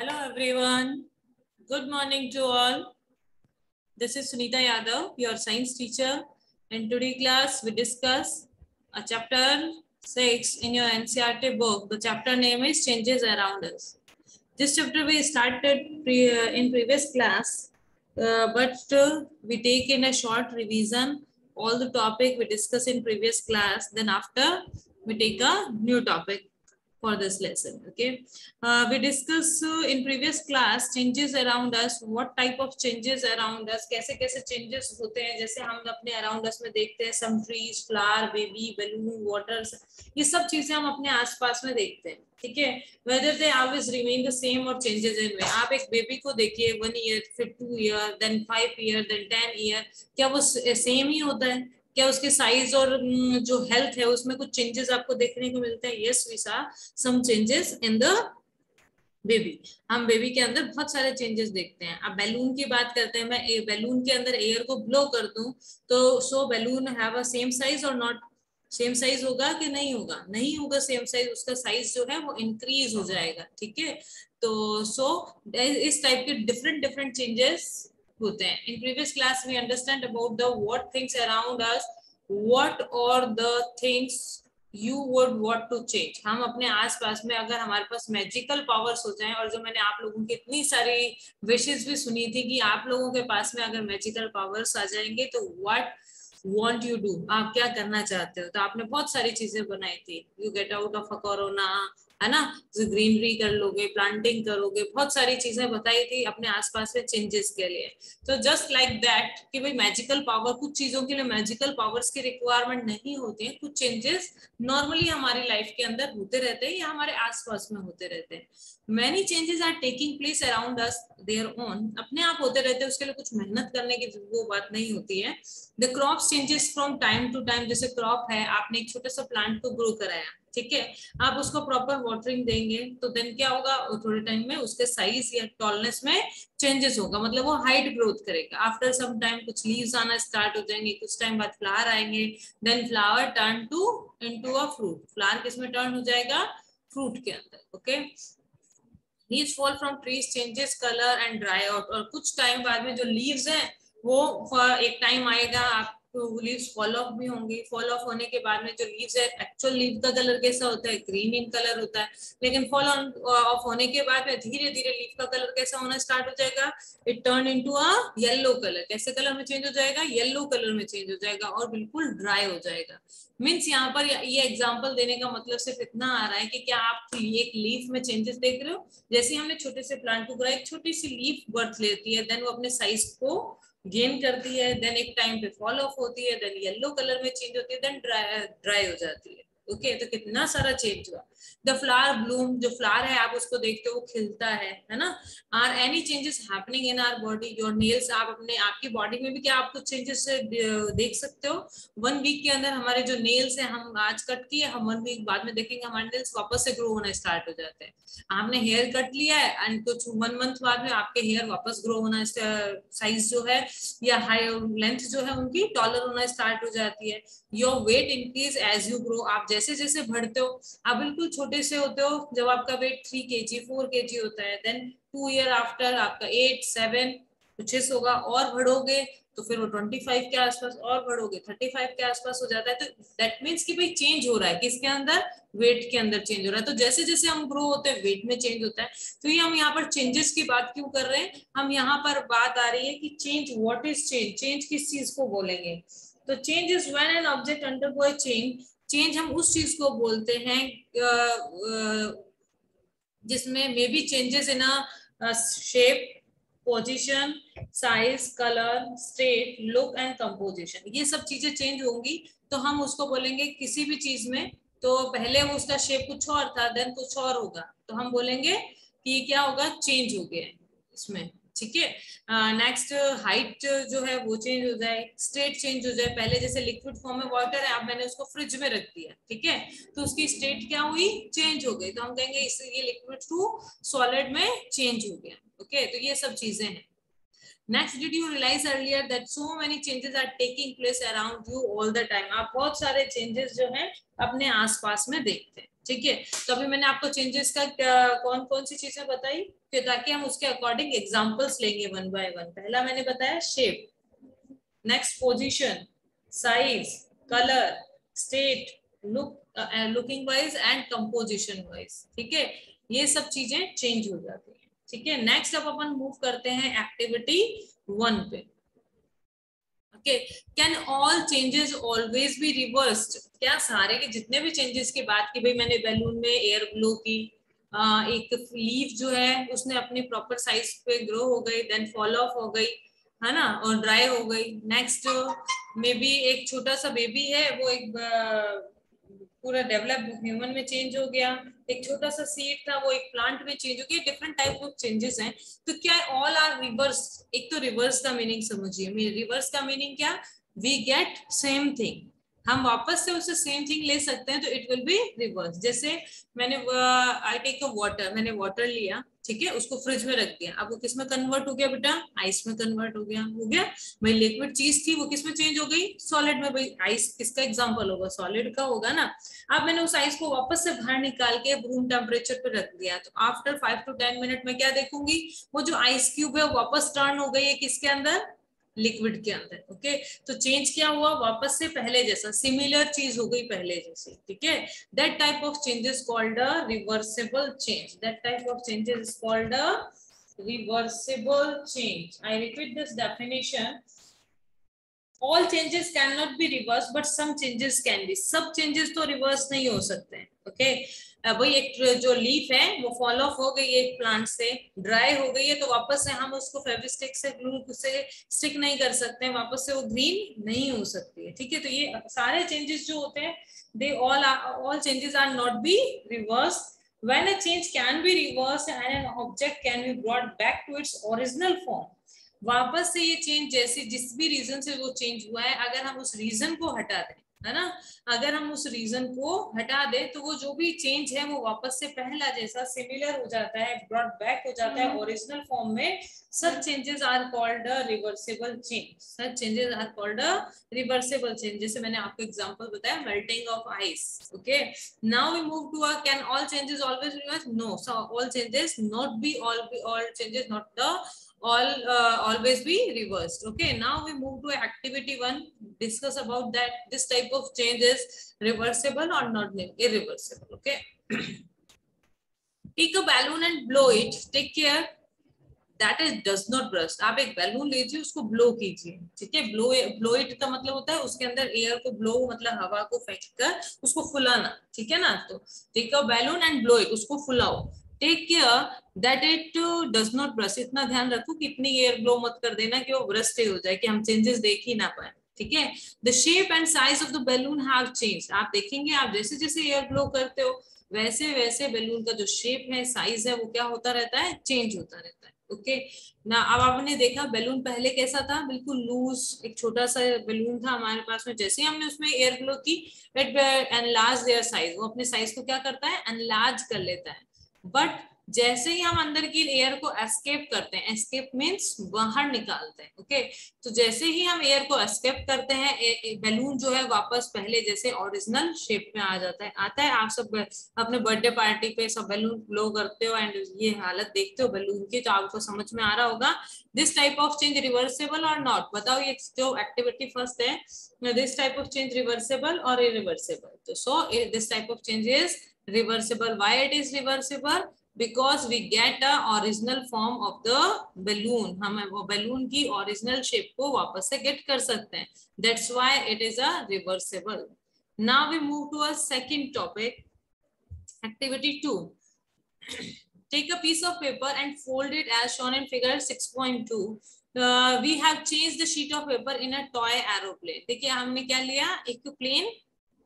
Hello everyone. Good morning to all. This is Sunita Yadav, your science teacher. In today class, we discuss a chapter 6 in your NCRT book. The chapter name is Changes Around Us. This chapter we started pre uh, in previous class, uh, but uh, we take in a short revision all the topic we discussed in previous class. Then after, we take a new topic for this lesson okay uh, we discussed uh, in previous class changes around us what type of changes around us kaise kaise changes hote hain jaise hum apne around us mein dekhte hain some trees flower baby balloon waters ye sab cheeze hum apne aas paas mein dekhte hain ठीक है whether they always remain the same और changes in में आप एक baby को देखिए one year फिर two year then five year then ten year क्या वो सेम ही होता है क्या उसके साइज़ और जो हेल्थ है उसमें कुछ चेंजेस आपको देखने को मिलते हैं? Yes we saw some changes in the baby हम बेबी के अंदर बहुत सारे चेंजेस देखते हैं। अब बैलून की बात करते हैं मैं बैलून के अंदर एयर को ब्लो कर दूँ तो so balloon have a same size और नॉट सेम साइज़ होगा कि नहीं होगा? नहीं होगा सेम साइज़ उसका साइज़ जो है वो इंक्रीज हो जाएगा ठीक है? तो सो so, इस टाइप के डिफरेंट डिफरेंट चेंजेस होते हैं। In previous class we understand about the what things around us what और the things you would want to change हम अपने आसपास में अगर हमारे पास मैजिकल पावर्स हो जाएँ और जो मैंने आप लोगों की इतनी सारी विशेष भी सुनी थी कि आप लोगों के पास में अगर मैजिकल पावर्स आ जाएँगे तो व्हाट वॉन्ट यू डू आप क्या करना चाहते हो? तो आपने बहुत सारी चीज़ें बनाई थी। You get out of a corona है ना? ग्रीनरी कर लोगे प्लांटिंग करोगे, बहुत सारी चीज़ें बताई थी अपने आसपास में चेंजेस के लिए। तो जस्ट लाइक दैट कि भाई मैजिकल पावर कुछ चीज़ों के लिए मैजिकल पावर्स की रिक्वायरमेंट नहीं होती है, कुछ चेंजेस नॉर्मली हमारी लाइफ के अंदर होते रहते हैं या हमारे आसपास में होते रहते हैं। Many changes are taking place around us their own अपने आप होते रहते हैं, उसके लिए कुछ मेहनत करने की वो बात नहीं होती है। The crop changes from time to time जैसे क्रॉप है, आपने एक छोटा सा प्लांट को ग्रो कराया। ठीक है? आप उसको प्रॉपर वाटरिंग देंगे तो देन क्या होगा? थोड़े टाइम में उसके साइज़ या टॉलनेस में चेंजेस होगा। मतलब वो हाइट ग्रोथ करेगा। आफ्टर सम टाइम कुछ लीव्स आना स्टार्ट हो जाएँगे, कुछ टाइम बाद फ्लावर आएँगे then flower turn to into a fruit flower किसमें टर्न हो जाएगा? फ्रूट के अंदर okay leaves fall from trees changes colour and dry out और कुछ टाइम बाद में जो लीव्स हैं, वो एक टाइम आएगा, आप लीव्स फॉल ऑफ़ भी होंगी। फॉल ऑफ़ होने के बाद में जो लीव्स है एक्चुअल लीव का कलर कैसा होता है? ग्रीन इन कलर होता है। लेकिन फॉल ऑफ़ होने के बाद में धीरे धीरे लीव का कलर कैसा होना स्टार्ट हो जाएगा? It turn into a yellow colour कैसे कलर में चेंज हो जाएगा? येलो कलर में चेंज हो जाएगा और बिल्कुल ड्राई हो जाएगा। मीन्स यहाँ पर ये एग्ज़ाम्पल देने का मतलब सिर्फ़ इतना आ रहा है कि क्या आप एक लीफ में चेंजेस देख रहे हो? जैसे हमने छोटे से प्लांट को एक छोटी सी लीफ बर्थ लेती है देन वो अपने साइज़ को गेन करती है देन एक टाइम पे फॉल ऑफ़ होती है देन येलो कलर में चेंज होती है देन ड्राई ड्राई हो जाती है। ओके okay, तो कितना सारा चेंज हुआ। द फ्लावर ब्लूम जो फ्लावर है आप उसको देखते हो वो खिलता है है ना? Are any changes happening in our body your nails आप अपने आपकी बॉडी में भी क्या आप कुछ चेंजेस देख सकते हो? वन वीक के अंदर हमारे जो नेल्स है हम आज कट किए हम वन वीक बाद में देखेंगे हमारे नेल्स वापस से ग्रो होना स्टार्ट हो जाते हैं। आपने हेयर कट लिया है एंड कुछ वन मंथ बाद में आपके हेयर वापस ग्रो होना साइज़ जो है या हाई लेंथ जो है उनकी टॉलर होना स्टार्ट हो जाती है। Your weight increase as you grow आप जैसे जैसे जैसे बढ़ते हो, आप बिल्कुल छोटे से होते हो, जब आपका वेट थ्री के जी फोर के जी होता है देन टू ईयर आफ्टर आपका एट सेवन कुछ होगा, और बढ़ोगे तो फिर वो 25 के आसपास और बढ़ोगे 35 के आसपास हो जाता है तो दैट मीन्स कि भाई चेंज हो रहा है, किसके अंदर? वेट के अंदर चेंज हो रहा है। तो जैसे जैसे हम ग्रो होते हैं वेट में चेंज होता है। तो ये हम यहाँ पर चेंजेस की बात क्यों कर रहे हैं? हम यहाँ पर बात आ रही है कि change what is change change किस चीज़ को बोलेंगे? तो change is when an object undergo change change हम उस चीज़ को बोलते हैं जिसमें may be changes in a shape position size colour state look and composition ये सब चीज़ें चेंज होंगी तो हम उसको बोलेंगे किसी भी चीज़ में तो पहले उसका शेप कुछ और था देन कुछ और होगा। तो हम बोलेंगे कि क्या होगा चेंज हो गया इसमें। ठीक है? नेक्स्ट हाइट जो है वो चेंज हो जाए स्टेट चेंज हो जाए। पहले जैसे लिक्विड फॉर्म में वाटर है, अब मैंने उसको फ्रिज में रख दिया, ठीक है? तो उसकी स्टेट क्या हुई? चेंज हो गई। तो हम कहेंगे इस, ये लिक्विड टू सॉलिड में चेंज हो गया ओके तो ये सब चीज़ें हैं। Next did you realise earlier that so many changes are taking place around you all the time आप बहुत सारे चेंजेस जो है अपने आसपास में देखते हैं। ठीक है? तो अभी मैंने आपको चेंजेस का कौन कौन सी चीज़ें बताई? फिर ताकि हम उसके अकॉर्डिंग एग्जाम्पल्स लेंगे वन बाय वन पहला मैंने बताया shape next position size colour state look looking wise and composition wise ठीक है? ये सब चीज़ें चेंज हो जाती है। ठीक है? नेक्स्ट अब अपन मूव करते हैं एक्टिविटी वन पे। Okay can all changes always be reversed क्या सारे के जितने भी चेंजेस की बात की, भाई मैंने बैलून में एयर ग्लो की एक लीफ जो है, उसने अपने प्रॉपर साइज़ पे ग्रो हो गई देन फॉल ऑफ़ हो गई, है ना? और ड्राई हो गई. नेक्स्ट मे बी एक छोटा सा बेबी है, वो एक पूरा डेवलप ह्यूमन में चेंज हो गया। एक छोटा सा सीड था, वो एक प्लांट में चेंज हो गया। डिफरेंट टाइप ऑफ़ चेंजेस हैं। तो क्या ऑल आर रिवर्स एक तो रिवर्स का मीनिंग समझिए। रिवर्स का मीनिंग क्या? वी गेट सेम थिंग हम वापस से उसे सेम थिंग ले सकते हैं तो इट विल बी रिवर्स जैसे मैंने आई टेक अ वाटर मैंने वाटर लिया। ठीक है? उसको फ्रिज में रख दिया। अब वो किसमें कन्वर्ट हो गया बेटा? आइस में कन्वर्ट हो गया। हो गया? भाई लिक्विड चीज़ थी, वो किसमें चेंज हो गई? सॉलिड में। भाई आइस किसका एग्जांपल होगा? सॉलिड का होगा ना? अब मैंने उस आइस को वापस से बाहर निकाल के रूम टेम्परेचर पे रख दिया। तो after five to ten minute में क्या देखूँगी? वो जो आइस क्यूब है वापस टर्न हो गई है किसके अंदर? लिक्विड के अंदर ओके तो चेंज क्या हुआ? वापस से पहले जैसा सिमिलर चीज़ हो गई पहले जैसे ठीक है? That type of changes called a reversible change that type of changes is called a reversible change I repeat this definition All changes cannot be reversed, but some changes can be सब changes तो reverse नहीं हो सकते हैं okay? वही एक जो leaf है, वो फॉल ऑफ़ हो गई है प्लांट से ड्राई हो गई है तो वापस से हम उसको फेविस्टिक से ग्लू से स्टिक नहीं कर सकते हैं वापस से वो ग्रीन नहीं हो सकती है, ठीक है? तो ये सारे चेंजेस जो होते हैं they all all changes are not be reverse when a change can be reversed and an object can be brought back to its original form, वापस से ये चेंज जैसे, जिस भी रीजन से वो चेंज हुआ है, अगर हम उस रीजन को हटा दें है ना? अगर हम उस रीजन को हटा दे तो वो जो भी चेंज है वो वापस से पहला जैसा सिमिलर हो जाता है ब्रॉड बैक हो जाता है ओरिजिनल हम्म। फॉर्म में सब changes are called a reversible change सब changes are called a reversible change जैसे मैंने आपको एग्जांपल बताया melting of ice okay now we move to a can all changes always reverse no so all changes not be all all changes not the all uh, always be reversed okay now we move to activity one discuss about that this type of change is reversible or not irreversible okay take a balloon and blow it take care that is does not burst आप एक balloon लीजिए उसको blow कीजिए ठीक है blow blow it का मतलब होता है उसके अंदर एयर को ब्लो मतलब हवा को फेंक कर उसको फुलाना ठीक है ना तो take a balloon and blow it उसको फुलाओ take care that it does not burst इतना ध्यान रखो कि इतनी एयर ग्लो मत कर देना कि वो ब्रस्ट हो जाए, कि हम चेंजेस देख ही ना पाए, ठीक है? The shape and size of the balloon have change आप देखेंगे, आप जैसे जैसे एयर ग्लो करते हो, वैसे वैसे बैलून का जो शेप है साइज़ है, वो क्या होता रहता है? चेंज होता रहता है ओके ना, अब आपने देखा बैलून पहले कैसा था? बिल्कुल लूज एक छोटा सा बैलून था हमारे पास में। जैसे ही हमने उसमें एयर ग्लो की इट एनलार्ज देयर साइज़ वो अपने साइज़ को क्या करता है? एनलार्ज कर लेता है। बट जैसे ही हम अंदर की एयर को एस्केप करते हैं एस्केप मीन्स बाहर निकालते हैं ओके तो जैसे ही हम एयर को एस्केप करते हैं बैलून जो है वापस पहले जैसे ओरिजिनल शेप में आ जाता है, आता है, आप सब अपने बर्थडे पार्टी पे सब बैलून ब्लो करते हो एंड ये हालत देखते हो बैलून की तो आपको समझ में आ रहा होगा this type of change reversible or not बताओ ये जो एक्टिविटी फ़र्स्ट है this type of change reversible or irreversible तो so this type of change is reversible why it is reversible because we get a original form of the balloon हम वो balloon की original shape को वापस से get कर सकते हैं that's why it is a reversible now we move to a second topic activity 2 take a piece of paper and fold it as shown in figure 6.2 uh, we have changed the sheet of paper in a toy aeroplane देखिए हमने क्या लिया एक plane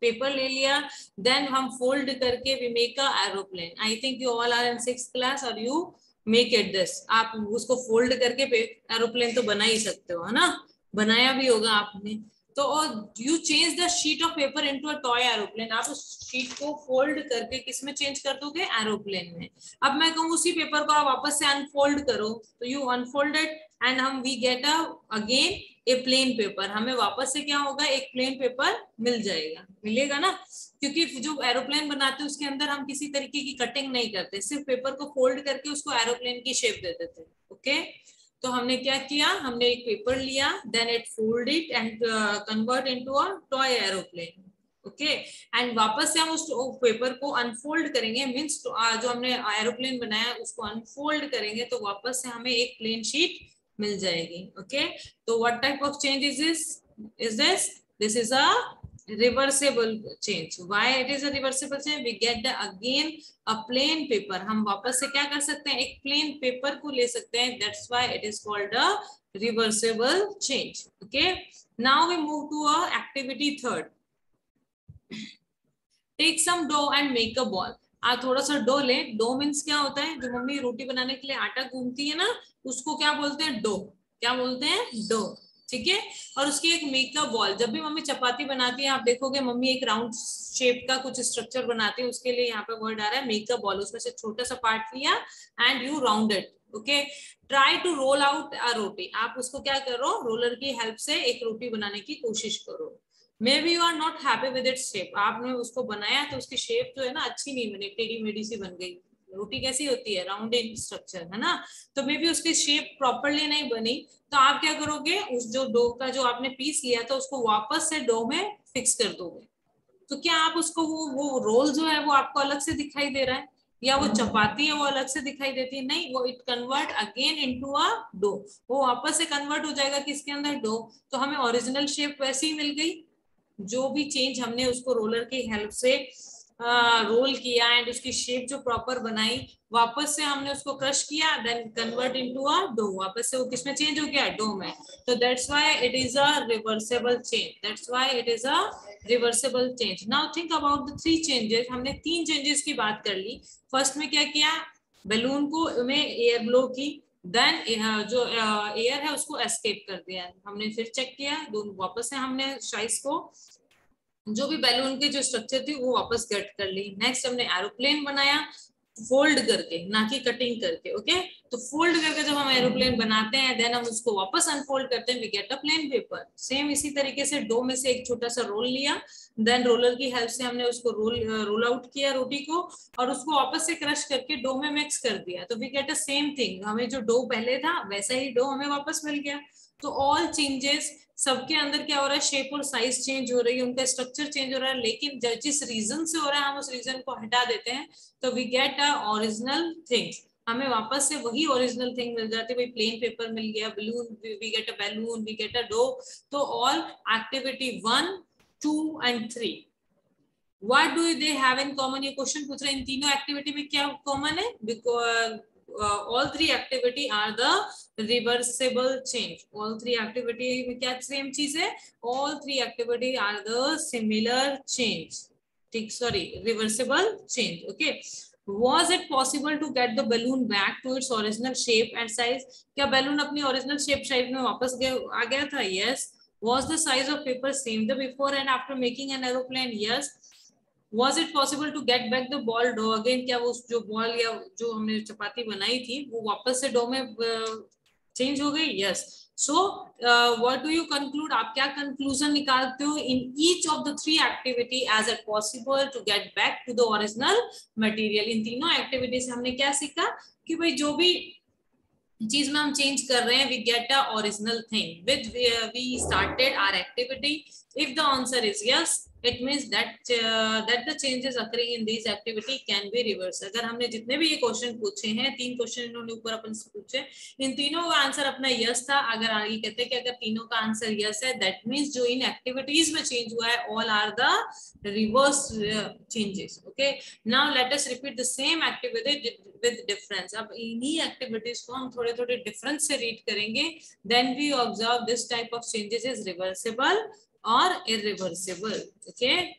paper ले लिया then हम fold करके we make a aeroplane I think you all are in six class और यू मेक इट दिस आप उसको फोल्ड करके एरोप्लेन तो बना ही सकते हो, है ना? बनाया भी होगा आपने। तो you change the sheet of paper into a toy aeroplane आप उस शीट को फोल्ड करके किसमें चेंज कर दोगे? एरोप्लेन में। अब मैं कहूँ, उसी पेपर को आप वापस से अनफोल्ड करो। तो यू अनफोल्ड इट एंड हम we get a again a plain paper हमें वापस से क्या होगा एक प्लेन पेपर मिल जाएगा। मिलेगा ना? क्योंकि जो एरोप्लेन बनाते हैं उसके अंदर हम किसी तरीके की कटिंग नहीं करते सिर्फ़ पेपर को फोल्ड करके उसको एरोप्लेन की शेप दे देते हैं ओके तो हमने क्या किया? हमने एक पेपर लिया then it fold it and convert into a toy aeroplane okay and वापस से हम उस पेपर को अनफोल्ड करेंगे मीन्स तो, जो हमने एरोप्लेन बनाया उसको अनफोल्ड करेंगे तो वापस से हमें एक प्लेन शीट मिल जाएगी ओके तो what type of change is this is this this is a reversible change why it is a reversible change we get the again a plain paper हम वापस से क्या कर सकते हैं? एक प्लेन पेपर को ले सकते हैं. That's why it is called a reversible change okay now we move to a activity third take some dough and make a ball आप थोड़ा सा डो ले। डो मीन्स क्या होता है? जो मम्मी रोटी बनाने के लिए आटा घूमती है ना, उसको क्या बोलते हैं? डो। क्या बोलते हैं? डो। ठीक है? और उसकी एक मेकअप बॉल जब भी मम्मी चपाती बनाती है, आप देखोगे मम्मी एक राउंड शेप का कुछ स्ट्रक्चर बनाती है, उसके लिए यहाँ पे वर्ड आ रहा है मेकअप बॉल उसमें से छोटा सा पार्ट लिया and you rounded okay try to roll out a roti आप उसको क्या करो रोलर की हेल्प से एक रोटी बनाने की कोशिश करो। Maybe you are not happy with it shape आपने उसको बनाया तो उसकी शेप जो है ना अच्छी नहीं बनी, टेढ़ी मेढ़ी सी बन गई। रोटी कैसी होती है? राउंड इन स्ट्रक्चर है ना? तो मे बी उसकी शेप प्रॉपरली नहीं बनी। तो आप क्या करोगे? उस जो डो का जो आपने पीस लिया था, उसको वापस से डो में फिक्स कर दोगे। तो क्या आप उसको वो वो रोल जो है, वो आपको अलग से दिखाई दे रहा है? या वो चपाती है, वो अलग से दिखाई देती है? नहीं, वो it convert again into a dough वो वापस से कन्वर्ट हो जाएगा किसके अंदर? डो तो हमें ओरिजिनल शेप वैसी ही मिल गई। जो भी चेंज हमने उसको रोलर की हेल्प से रोल किया एंड उसकी शेप जो प्रॉपर बनाई, वापस से हमने उसको क्रश किया then convert into a dough वापस से वो किसमें चेंज हो गया? डो में. तो that's why it is a reversible change that's why it is a reversible change now think about the three changes हमने तीन चेंजेस की बात कर ली. फ़र्स्ट में क्या किया? बैलून को में एयर ब्लो की. देन जो एयर है, उसको एस्केप कर दिया हमने फिर चेक किया, दोनों वापस है हमने शाइस को, जो भी बैलून की जो स्ट्रक्चर थी, वो वापस गेट कर ली। नेक्स्ट हमने एरोप्लेन बनाया। फोल्ड करके, ना कि कटिंग करके ओके तो फोल्ड करके जब हम एरोप्लेन बनाते हैं देन हम उसको वापस अनफोल्ड करते हैं we get a plain paper same इसी तरीके से डो में से एक छोटा सा रोल लिया देन रोलर की हेल्प से हमने उसको रोल रोल आउट किया रोटी को, और उसको वापस से क्रश करके डो में मिक्स कर दिया। तो we get a same thing हमें जो डो पहले था, वैसा ही डो हमें वापस मिल गया। तो ऑल चेंजेस सबके अंदर क्या हो रहा है? शेप और साइज़ चेंज हो रही है, उनका स्ट्रक्चर चेंज हो रहा है, लेकिन जिस रीजन से हो रहा है, हम उस रीजन को हटा देते हैं तो we get a original things हमें वापस से वही ओरिजिनल थिंग मिल जाती है, भाई प्लेन पेपर मिल गया balloon we get a balloon we get a dough तो all activity one two and three what do they have in common ये क्वेश्चन पूछ रहे हैं, इन तीनों एक्टिविटी में क्या कॉमन है? All three activity are the reversible change all three activity में क्या same चीज़ है all three activity are the similar change ठीक sorry reversible change okay was it possible to get the balloon back to its original shape and size क्या balloon अपनी original shape shape में वापस गया आ गया था yes was the size of paper same the before and after making an aeroplane yes was it possible to get back the ball dough again क्या वो जो बॉल या जो हमने चपाती बनाई थी, वो वापस से डो में चेंज हो गई? Yes so what do you conclude आप क्या कंक्लूजन निकालते हो in each of the three activity as it possible to get back to the original material in तीनों एक्टिविटी से हमने क्या सीखा? कि भाई जो भी चीज़ में हम चेंज कर रहे हैं we get a original thing with we started our activity if the answer is yes means that uh, that the changes occurring in these activity can be reversed. अगर हमने जितने भी ये क्वेश्चन पूछे हैं तीन क्वेश्चन इन्होंने ऊपर अपन से पूछे इन तीनों का आंसर अपना यस था। अगर आगे कहते हैं कि अगर तीनों का आंसर यस है दैट मीन्स जो इन एक्टिविटीज़ में चेंज हुआ है all are the reverse changes okay now let us repeat the same activity with difference अब इन्हीं एक्टिविटीज़ को हम थोड़े थोड़े डिफरेंस से रीड करेंगे then we observe this type of changes is reversible or irreversible okay